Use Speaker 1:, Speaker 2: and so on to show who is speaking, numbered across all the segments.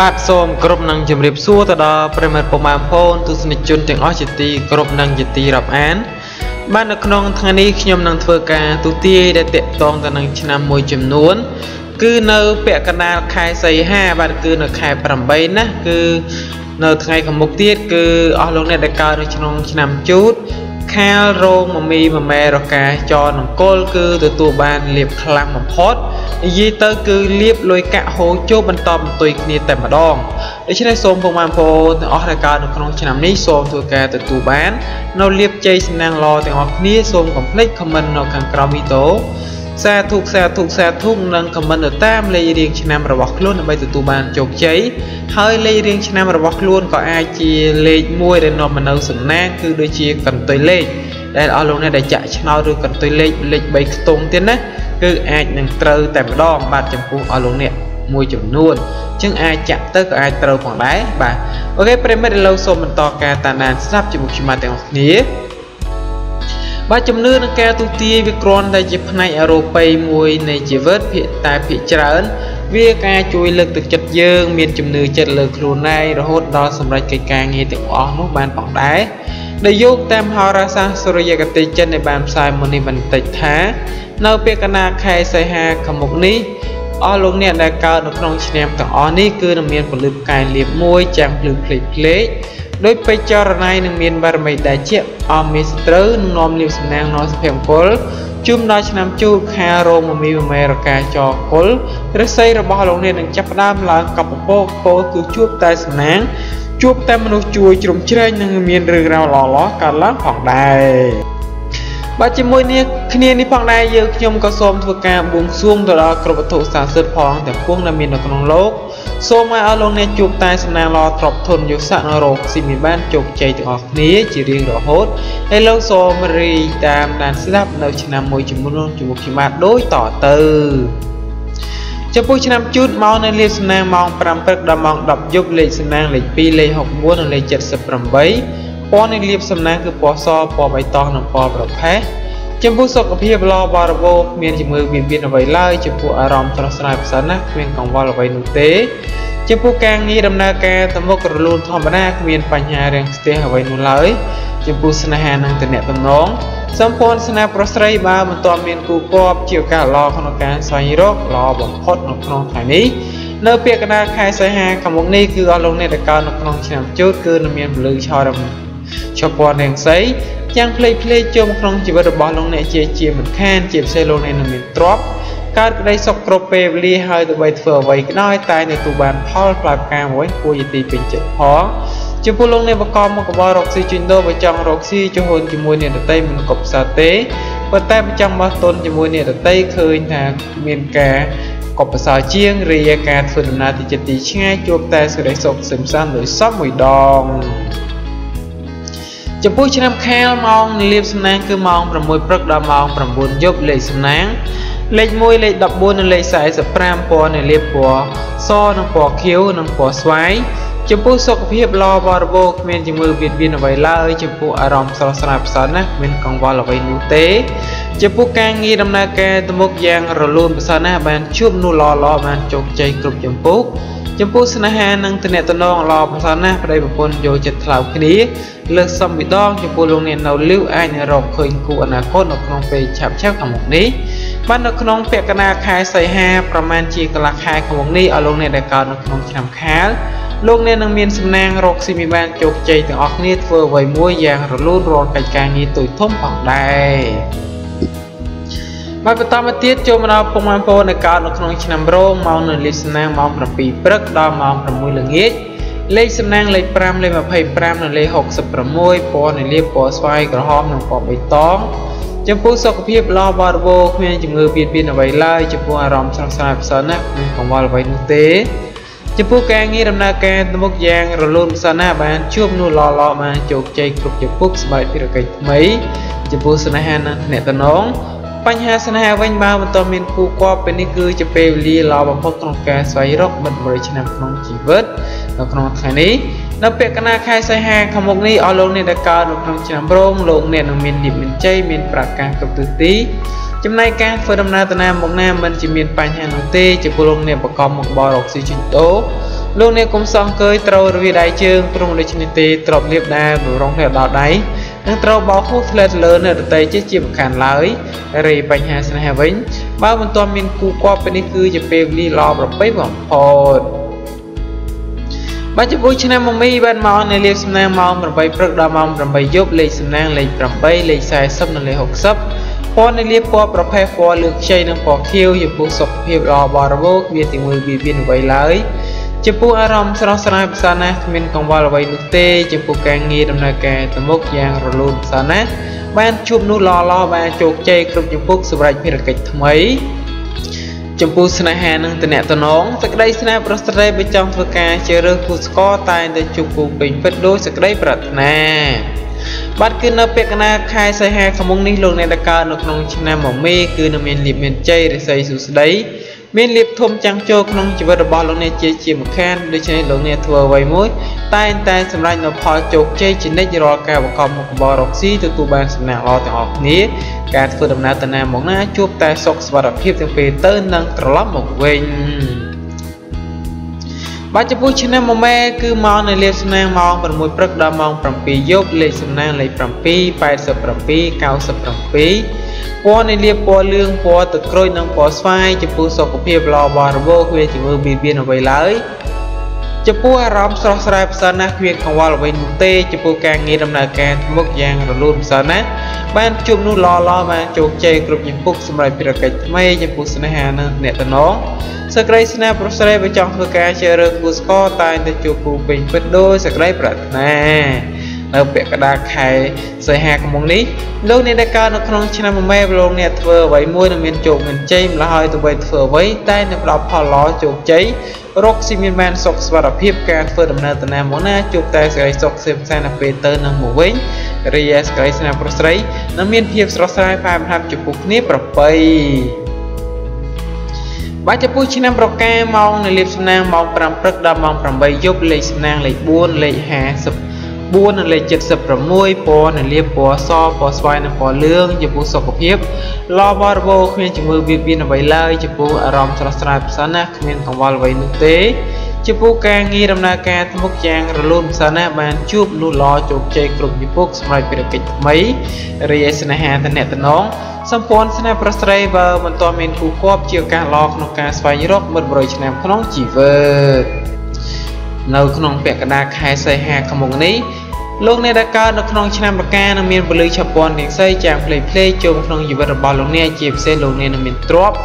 Speaker 1: បាទសូមគ្រប់នឹងជម្រាបសួរទៅដល់ប្រិមត្តពុកម៉ែបងប្អូនទស្សនិកជនទាំងអស់ជាទីគ្រប់នឹងជាទីរាប់អាន បាទនៅក្នុងថ្ងៃនេះខ្ញុំនឹងធ្វើការទូទាយដែលតាក់ទងទៅនឹងឆ្នាំមួយចំនួន គឺនៅពាក់កណ្ដាលខែសីហាបាទគឺនៅខែ8ណាគឺនៅថ្ងៃខាងមុខទៀតគឺអស់លោកអ្នកដែលកើតនៅក្នុងឆ្នាំជូត ខាលរោងមមីមមែរកាចរនង្គលគឺទទួលបានលៀបខ្លាំងបំផុតនិយាយទៅគឺលៀបលុយកាក់ហូរចូលបន្តបន្ទុយគ្នាតែម្ដងដូច្នេះសូមពុកម៉ែបងប្អូនទាំងអស់ដែលកើតនៅក្នុងឆ្នាំនេះសូមធ្វើការទទួលបាននៅលៀបជ័យសំណាងល្អទាំងអស់គ្នាសូមកុំភ្លេចខមមិននៅខាងក្រោមវីដេអូ សាធុសាធុសាធុនិងខមមិនទៅតាមលេខរៀងឆ្នាំរបស់ខ្លួនដើម្បីទទួលបានជោគជ័យហើយលេខរៀងឆ្នាំរបស់ខ្លួនក៏អាចជាលេខមួយដែលនាំមកនៅសំណាងគឺដូចជាកន្ទុយលេខដែលអស់លោកអ្នកដែលចាក់ឆ្នោតឬកន្ទុយលេខលេខ3ខ្ទង់ទៀតណាគឺអាចនឹងត្រូវតែម្ដងបាទចំពោះអស់លោកអ្នកមួយចំនួនអញ្ចឹងអាចចាក់ទៅក៏អាចត្រូវផងដែរបាទអូខេប្រិមិត្តឥឡូវសូមបន្តការតាមដានស្ដាប់ជាមួយខ្ញុំទាំងអស់គ្នា បាទជំនឿនឹងការទូទាយវាគ្រាន់តែជាផ្នែកអរូបីមួយនៃជីវិតភាគតែភាគច្រើន វាការជួយលើកទឹកចិត្តយើងមានជំនឿចិត្តលើខ្លួនឯងរហូតដល់សម្រេចកិច្ចការងារទាំងអស់នោះបានផងដែរដែលយកតាមហោរាសាស្ត្រសុរិយគតិចិនដែលបានផ្សាយមុននេះបន្តិចថា នៅពេលកណាខែសីហាខាងមុខនេះអស់លោកអ្នកដែលកើតនៅក្នុងឆ្នាំទាំងអស់នេះគឺនឹងមានពលិបកាយលៀបមួយចាំងភ្លឺភ្លេចភ្លេច ដោយពេជ្រចរណៃនឹងមានបារមីដែលជាអមមានសត្រូវនឹងនាំលៀបសំណាងនៅសុភមង្គលជុំដល់ឆ្នាំជូតខារោមមីមមេរកាចកុលរស័យរបស់លោកអ្នកនឹងចាប់ផ្ដើមឡើងកប់ពពកពោគឺជួបតែសំណាងជួបតែមនុស្សជួយជ្រោមជ្រែងនិងមានរឿងរ៉ាវល្អៗកើតឡើងផងដែរបាទជាមួយនេះគ្នានេះផងដែរយើងខ្ញុំក៏សូមធ្វើការបួងសួងទៅដល់គ្រប់វត្ថុស័ក្តិសិទ្ធិផងទាំងពួងដែលមាននៅក្នុងលោក សូមឲ្យអស់លោកអ្នកជួបតែសំណាងល្អទ្រព្យធនយុស័កនៅរោគស៊ីមានបានជោគជ័យទាំងអស់គ្នាជារៀងរហូតហើយលោកសូមរីតាមដានស្ដាប់នៅឆ្នាំមួយចំនួនជាមួយខ្ញុំបាទដូចតទៅចំពោះឆ្នាំជូតមកនៅលេខសំណាងម៉ោង5ព្រឹកដល់ម៉ោង10យប់លេខសំណាងលេខ2លេខ64និងលេខ78ពណ៌នៃលាបសំណាងគឺពណ៌សពណ៌បៃតងនិងពណ៌ប្រផេះ ចំពោះសុខភាពល្អបរិបូរគ្មានជំងឺមានមានអ្វីឡើយចំពោះអារម្មណ៍ស្រស់ស្រាយប្រសើរណាស់គ្មានកង្វល់អ្វីនោះទេចំពោះការងារដំណើរការទៅមុខរលូនធម្មតាគ្មានបញ្ហារាំងស្ទះអ្វីនោះឡើយចំពោះស្នេហានិងតំណែងតំណងសម្ព័ន្ធស្នេហ៍ប្រុសស្រីបើមិនទាន់មានគូគប់ជាឱកាសល្អក្នុងការស្វែងរកល្អបំផុតនៅក្នុងថ្ងៃនេះនៅពាក្យកណ្ដាលខែសីហាខាងមុខនេះគឺអស់លោកអ្នកដែលកើតនៅក្នុងឆ្នាំជូតគឺនឹងមានពលឺឆោរ ឈប់ពណ៌នាងសីយ៉ាងផ្លេចផ្លេចចូលមកក្នុងជីវិតរបស់លោកអ្នកជាជាមិនខានជាពិសេសលោកអ្នកនឹងមានទ្រព្យកើតក្តីសុខគ្រប់ពេលវេលាហើយទៅបីធ្វើអ្វីក៏ដោយតែនៅទូបានផលផ្លែផ្កាមួយគួរជាទីពេញចិត្តផងចំពោះលោកអ្នកបកកមកកបរកស៊ីជួញដូរបើចង់រកស៊ីចូលហ៊ុនជាមួយអ្នកដតីមិនកប់ផ្សារទេប៉ុន្តែបើចង់មកទុនជាមួយអ្នកដតីឃើញថាមានការកប់ផ្សារជាងរាយការធ្វើដំណើរទីចិត្តទីឆ្ងាយជួបតែសេចក្តីសុខសឹមសានដោយសពមួយដង ចំពោះឆ្នាំខាលម៉ោងលាបសំណាងគឺម៉ោង6ព្រឹកដល់ម៉ោង9យប់លេខសំណាងលេខ1លេខ14និងលេខ45ពណ៌នៃលាបពណ៌សនិងពណ៌ខៀវនិងពណ៌ស្វាយចំពោះសុខភាពល្អបរិបូរគ្មានជំងឺបៀតបៀនអ្វីឡើយចំពោះអារម្មណ៍ស្រស់ស្រាយប្រសើរណាស់គ្មានកង្វល់អ្វីនោះទេចំពោះការងារដំណើរការទៅមុខយ៉ាងរលូនប្រសើរណាស់បានជួបនោះល្អៗបានជោគជ័យគ្រប់ចំពោះ ចំពោះស្នេហានិងតំណែងល្អប្រសើរណាស់ប្តីប្រពន្ធយកចិត្តថ្លើមគ្នាលើកសំវិដងចំពោះលោកអ្នកនៅលីវអាចនឹងរកឃើញគូអនាគតនៅក្នុងពេលឆាប់ឆាប់ខាងមុខនេះបាននៅក្នុងពាក់កណ្ដាលខែសីហាប្រមាណជាកន្លះខែខាងមុខនេះឲ្យលោកអ្នកដែលកើតនៅក្នុងឆ្នាំខាលលោកអ្នកនឹងមានសំណាងរកស៊ីមានបានជោគជ័យទាំងអស់គ្នាធ្វើអ្វីមួយយ៉ាងរលូនរាល់កិច្ចការងារទូចធំផងដែរ មកបន្តមកទៀតចូលមកដល់ពុកម៉ែបងប្អូនដែលកើតនៅក្នុងឆ្នាំរោងម៉ោងនៅលិសនាម៉ោង7ព្រឹកដល់ម៉ោង6ល្ងាចលេខសំណាងលេខ5លេខ25និងលេខ66ពណ៌នៃលាបពណ៌ស្វាយក្រហមនិងពណ៌បៃតងចំពោះសុខភាពល្អបរិបូរគ្មានជំងឺបៀតបៀនអ្វីឡើយចំពោះអារម្មណ៍ស្រស់ស្រាយប្រសើរណាស់គ្មានកង្វល់អ្វីនោះទេចំពោះការងារដំណើរការទៅមុខយ៉ាងរលូនប្រសើរណាស់បានជួបនោះល្អល្អបានជោគជ័យគ្រប់ចំពោះស្បែកភារកិច្ចថ្មីចំពោះស្នេហានិងអ្នកតំណង បញ្ហាស្នេហាវិញបើមិនទាន់មានគូគប់ពេលនេះគឺជាពេលវេលាល្អបំផុតក្នុងការស្វែងរកមិត្តមួយឆ្នាំក្នុងជីវិតនៅក្នុងថ្ងៃនេះនៅពាក់កណ្ដាលខែសីហាខាងមុខនេះអស់លោកអ្នកដែលកើតនៅក្នុងឆ្នាំរោងលោកអ្នកនឹងមានលៀបមានជ័យមានប្រកាសគ្រប់ទិសទីចំណែកការធ្វើដំណើរទៅណាមកណាមិនជាមានបញ្ហានោះទេចំពោះលោកអ្នកប្រកបមុខបរអុកស៊ីជីដូលោកអ្នកកុំសោះអង្គើយត្រូវរវាដៃជើងព្រមដូចនេះទេទ្របលៀបដែលរងផ្លែដល់ដៃ នឹងត្រូវបោកហួសធ្លាក់លើនៅដតីជាជាមិនខានឡើយរីបញ្ហាស្នេហាវិញបើមិនទាន់មានគូគប់ពេលនេះគឺជាពេលវេលាល្អប្រពៃបំផុតបាច់ពុឆ្នាំមមីបានមកនៅលេខសំណាងម៉ោង8ព្រឹកដល់ម៉ោង8យប់លេខសំណាងលេខ8លេខ40និងលេខ60ពណ៌នៃលាបពណ៌ប្រភេទពណ៌លឿងខ្ចីនិងពណ៌ខៀវចំពោះសុខភាពល្អបរិបូរណ៍គ្មានទីមួយវាមានអ្វីឡើយ ចំពោះអារម្មណ៍ស្រស់ស្រាយផ្សារណាស់គ្មានកង្វល់អ្វីនោះទេចំពោះការងារដំណើរការទៅមុខយ៉ាងរលូនផ្សារណាស់បានជួបនោះល្អល្អបានជោគជ័យគ្រប់ចំពោះសម្រាប់ភារកិច្ចថ្មីចំពោះស្នេហានិងតំណែងតំណងសេចក្តីស្នេហ៍ប្រស្រីបើចង់ធ្វើការជារើសគូស្គាល់តែងតែជួបគូពេញពិតដោយសេចក្តីប្រាថ្នាបាទគឺនៅពាក្យកណាខែសីហាខាងមុខនេះលោកអ្នកដែលកើតនៅក្នុងឆ្នាំមមេគឺនឹងមានលៀបមានជ័យរិស័យសុស្ដី មានលៀបធំចាំងចូលក្នុងជីវិតរបស់លោកអ្នកជាជាម្ខានដូច្នេះលោកអ្នកធ្វើអ្វីមួយ តែងតែសម្រេចនូវផលជោគជ័យជានិច្ចរាល់ការបង្កប់មុខរបររកស៊ីទទួលបានសំណាងល្អទាំងអស់គ្នាការធ្វើដំណើរទៅណាមកណាជួបតែសុខសុវត្ថិភាពទាំងពេលទៅនិងត្រឡប់មកវិញបាច់ចំពោះឆ្នាំមួយម៉ែគឺមកនៅលេខសំណាងម៉ោង6ព្រឹកដល់ម៉ោង7យប់លេខសំណាងលេខ7 87 97 ពណ៌នៃលាបពណ៌លឿងពណ៌ទឹកក្រូចនិងពណ៌ស្វាយចំពោះសុខភាពល្អបរិបូរណ៍គ្មានជំងឺបៀតបៀនអ្វីឡើយចំពោះអារម្មណ៍ស្រស់ស្រាយផ្សើណាស់គ្មានកង្វល់អ្វីនោះទេចំពោះការងារដំណើរការមុខយ៉ាងរលូនផ្សើណាស់បានជួបនោះល្អល្អបានជោគជ័យគ្រប់ជំពូកសម្រាប់ភារកិច្ចថ្មីចំពោះស្នេហានិងអ្នកតំណងសក្តិស្នេហ៍ប្រុសស្រីបើចង់ធ្វើការជារើគូស្គរតែងតែជួបគូពេញពិតដោយសក្តិប្រាថ្នា នៅពាក់កណ្ដាលខែសីហាកំងនេះលោកអ្នកដែលកើតនៅក្នុងឆ្នាំម៉ែលោកអ្នកធ្វើអ្វីមួយនឹងមានជោគមានជ័យម្ល៉េះហើយទៅវិញធ្វើអ្វីតែនឹងផ្ដល់ផលល្អជោគជ័យរកស៊ីមានបានសុខស្វារភាពការធ្វើដំណើរទៅណាមកណាជួបតែសេរីសុខសេមសានទៅពេលទៅនឹងមកវិញរីឯសេរីស្នាប្រុសស្រីនឹងមានភាពស្រស់ស្រាយផាមហាប់ចំពោះគ្នាប្របីបាច់ចំពោះឆ្នាំប្រកាម៉ោងនៅលៀបសំណាងម៉ោង5ព្រឹកដល់ម៉ោង8យប់លេខសំណាងលេខ4លេខ50 4និងលេខ76ពណ៌និងលាបពណ៌សពណ៌ស្វាយនិងពណ៌លឿងចំពោះសុខភាពល្អបរិបូរគ្មានជំងឺបៀតបៀនអ្វីឡើយចំពោះអារម្មណ៍ស្រស់ស្រាយផ្សណាគ្មានកង្វល់អ្វីនោះទេចំពោះការងារដំណើរការថ្មុកយ៉ាងរលូនផ្សណាបានជួបលុះល្អជោគជ័យគ្រប់ពិភពសម្រាប់ភារកិច្ចថ្មីរីឯស្នេហាតំណែងសម្ព័ន្ធស្នេហ៍ប្រស្រីបើមិនទាន់មានគូគប់ជាឱកាសល្អក្នុងការស្វែងរកមិត្ត100ឆ្នាំក្នុងជីវិតនៅក្នុងពាក់កណ្ដាលខែសីហាខាងមុខនេះ លោកអ្នកដែលកើតនៅក្នុងឆ្នាំបកានឹងមានពលិឆពាន់ទាំងស្អីចាំងផ្លេកផ្លេកចូលក្នុងជីវិតរបស់លោកអ្នកជាពិសេសលោកអ្នកនឹងមានទ្រព្យ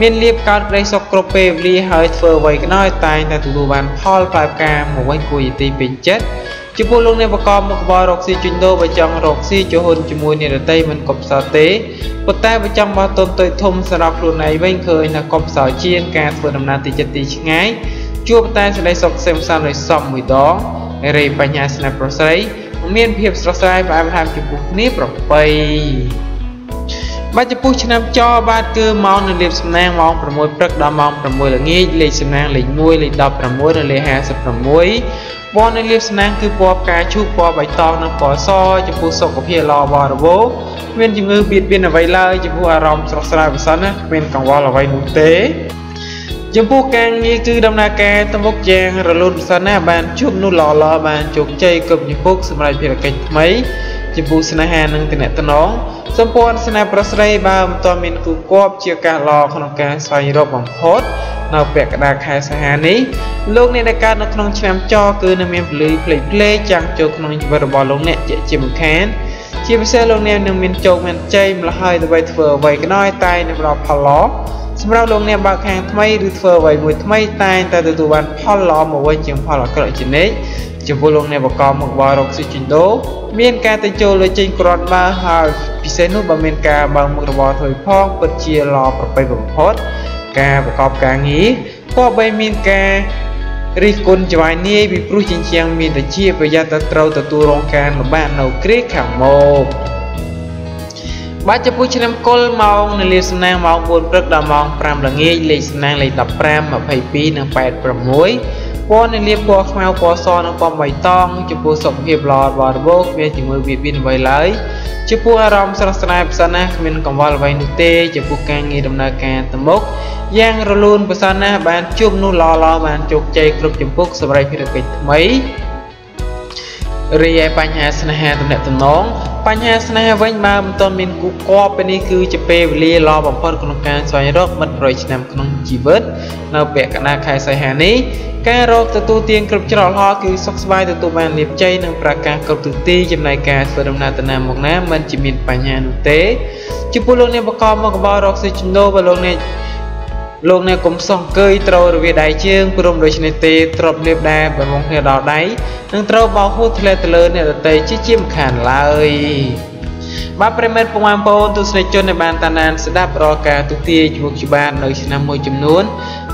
Speaker 1: មានលៀបកើតក្តីសុខគ្រប់ពេលវេលាហើយធ្វើអ្វីក៏ដោយតែងតែទទួលបានផលផ្លែផ្កាមកវិញគួរយទីពេញចិត្តចំពោះលោកអ្នកបកបមុខបររកស៊ីជួញដូរបើចង់រកស៊ីចូលហ៊ុនជាមួយអ្នកដទៃមិនកុបសោទេប៉ុន្តែបើចង់បោះទុនទុយធំសម្រាប់ខ្លួនឯងវិញឃើញថាកុបសោជាងការធ្វើដំណើរទីចិត្តទីឆ្ងាយជួបតែសេចក្តីសុខសេមសានដោយសមមួយដង រេបញ្ញាស្នេហ៍ប្រស្រីមានភាពស្រស់ស្រាយផ្អែមល្ហែមចំពោះគ្នាប្របីបាច់ចំពោះឆ្នាំចបាទគឺម៉ោងនៅលៀបសំណាងម៉ោង6ព្រឹកដល់ម៉ោង6ល្ងាចលេខសំណាងលេខ1លេខ16និងលេខ56ពណ៌នៃលៀបសំណាងគឺពណ៌ផ្កាឈូកពណ៌បៃតងនិងពណ៌សចំពោះសុខភាពល្អបរិបូរណ៍គ្មានជំងឺបៀតបៀនអ្វីឡើយចំពោះអារម្មណ៍ស្រស់ស្រាយប្រសើរណាស់គ្មានកង្វល់អ្វីនោះទេ ចំពោះការងារគឺដំណើរការទៅមុខយ៉ាងរលូនប្រសើរណាស់បានជួបនោះល្អល្អបានជោគជ័យគ្រប់ចំពោះសម្រាប់ភារកិច្ចថ្មីចំពោះស្នេហានិងតំណែងសម្ព័ន្ធស្នេហ៍ប្រស្រីបើមិនទាន់មានគូគប់ជាការល្អក្នុងការស្វែងរកបំផុតនៅពាក់កណ្ដាលខែសីហានេះលោកអ្នកដែលកើតនៅក្នុងឆ្នាំចគឺនឹងមានពលឺផ្លេកផ្លេចាំងចូលក្នុងជីវិតរបស់លោកអ្នកជាជាមិនខានជាពិសេសលោកអ្នកនឹងមានជោគមានជ័យម្ល៉េះហើយដើម្បីធ្វើអ្វីក៏ដោយតែនឹងផ្ដល់ផលល្អ សម្រាប់លោកអ្នកបើកខាងថ្មីឬធ្វើអ្វីមួយថ្មីតែងតែទទួលបានផលល្អមកវិញជាងផលអាក្រក់ជានិច្ចចំពោះលោកអ្នកបកមកបររកស៊ីចិនដូមានការទៅចូលលើចេញក្រាន់បើហើយពិសេសនោះបើមានការបើកមុខរបរធ្វើផងពិតជាល្អប្រពៃបំផុតការប្រកបការងារក៏បីមានការរិះគន់ច្បាយនាយពីព្រោះចិញ្ចាំងមានតែជាប្រយ័ត្នទៅត្រូវទទួលរងការលំបាកនៅគ្រាខាងមុខ បាទចំពោះឆ្នាំកុលម៉ោងនៅលាសំណាងម៉ោង4ព្រឹកដល់ម៉ោង5ល្ងាចលេខសំណាងលេខ15 22និង86ពណ៌នៅលាពណ៌ខ្មៅពណ៌សនិងពណ៌បៃតងចំពោះសុខភាពល្អបរិបូរណ៍គ្មានជំងឺវិបិនអ្វីឡើយចំពោះអារម្មណ៍ស្រស់ស្រាយផ្សណាស់គ្មានកង្វល់អ្វីនោះទេចំពោះការងារដំណើរការទៅមុខយ៉ាងរលូនប្រសើរណាស់បានជួបនោះល្អៗបានជោគជ័យគ្រប់ជំពូកសម្រាប់ភារកិច្ចថ្មីរីឯបញ្ហាស្នេហាទំនាក់ទំនង បញ្ហាស្នេហាវិញបើមិនទាន់មានគូគប់ពេលនេះគឺជាពេលវេលាល្អបំផុតក្នុងការស្វែងរកមិត្តប្រយឆ្នាំក្នុងជីវិត នៅពាក់កណ្ដាលខែសីហានេះការរកទទួលទានគ្រប់ច្រកល្អគឺសុខសប្បាយទទួលបានលាភជ័យនិងប្រកាសគ្រប់ទិសទីចំណែកការធ្វើដំណើរទៅណាមកណាមិនជាមានបញ្ហានោះទេចំពោះលោកអ្នកបកមកកបរកស៊ីចំណូលបើលោកអ្នក លោកអ្នកកុំសង្កេយត្រូវរវាដៃជើងព្រមដូច្នេះទេទ្របលៀបដែរបំងគ្នាដល់ដៃនឹងត្រូវបោកហួសធ្លាក់ទៅលើអ្នកដតីជាជាមិនខានឡើយបាទប្រិមិត្តពុកម៉ែបងប្អូនទស្សនិកជនដែលបានតាមដានស្ដាប់រាល់ការទូទាយជួបច្បាននៅឆ្នាំមួយចំនួន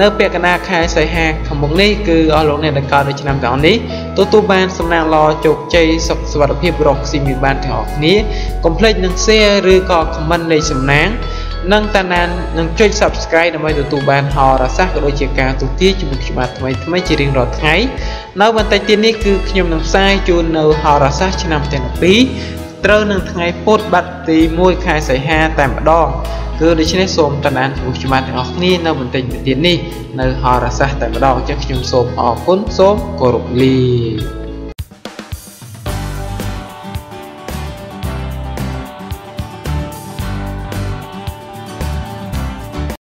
Speaker 1: នៅពាក់កណ្ដាលខែសីហាខាងមុខនេះគឺអស់លោកអ្នកដែលកើតនៅឆ្នាំទាំងនេះទទួលបានសំណាងល្អជោគជ័យសុខសុវត្ថិភាពរកស៊ីមានបានទាំងអស់គ្នាកុំភ្លេចនឹង share ឬក៏ comment នៃសំណាង និងតាណាននឹងចុច Subscribe ដើម្បីទទួលបានហោរាសាស្ត្រក៏ដូចជាការទូទាយជាមួយខ្ញុំបាទថ្មីថ្មីជារៀងរាល់ថ្ងៃនៅបន្តិចទៀតនេះគឺខ្ញុំនឹងផ្សាយជូននៅហោរាសាស្ត្រឆ្នាំទាំងពីរត្រូវនឹងថ្ងៃពុធបាត់ទី1ខែសីហាតែម្ដងគឺដូច្នេះសូមតាណានជាមួយខ្ញុំបាទទាំងអស់គ្នានៅបន្តិចទៀតនេះនៅហោរាសាស្ត្រតែម្ដងអញ្ចឹងខ្ញុំសូមអរគុណសូមគោរពលា